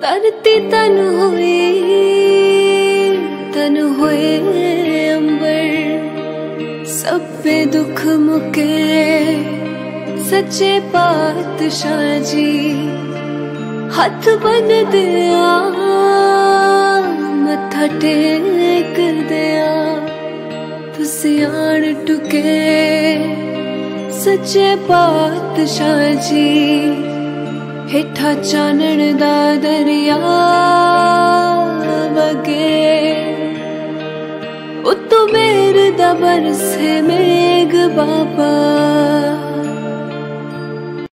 ਧਰਤੀ ਤਨ ਹੋਈ ਤਨ ਹੋਏ ਅੰਬਰ। ਸਭੇ ਦੁੱਖ ਮੁਕੇ, ਸੱਚੇ ਪਾਤਸ਼ਾਹ ਜੀ। ਹੱਥ ਬੰਨ ਦਿਆ, ਮੱਥਾ ਟੇਕ ਦਿਆ। ਤੁਸੀਂ ਆਣ ਟੁਕੇ, ਸੱਚੇ ਪਾਤਸ਼ਾਹ ਜੀ। ਹੇਠਾ ਚਾਨਣ ਦਾ ਦਰਿਆ ਵਗੇ। ਉਤੋਂ ਮੇਰ ਦਾ ਬਰਸੇ ਮੇਗ ਬਾਬਾ।